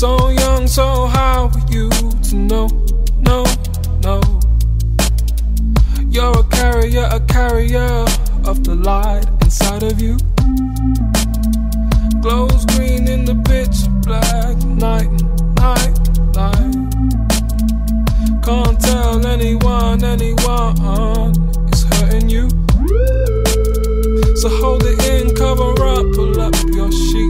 So young, so how are you to know? No, no. You're a carrier, a carrier of the light inside of you. Glows green in the pitch black night, night, night. Can't tell anyone, anyone is hurting you. So hold it in, cover up, pull up your sheet.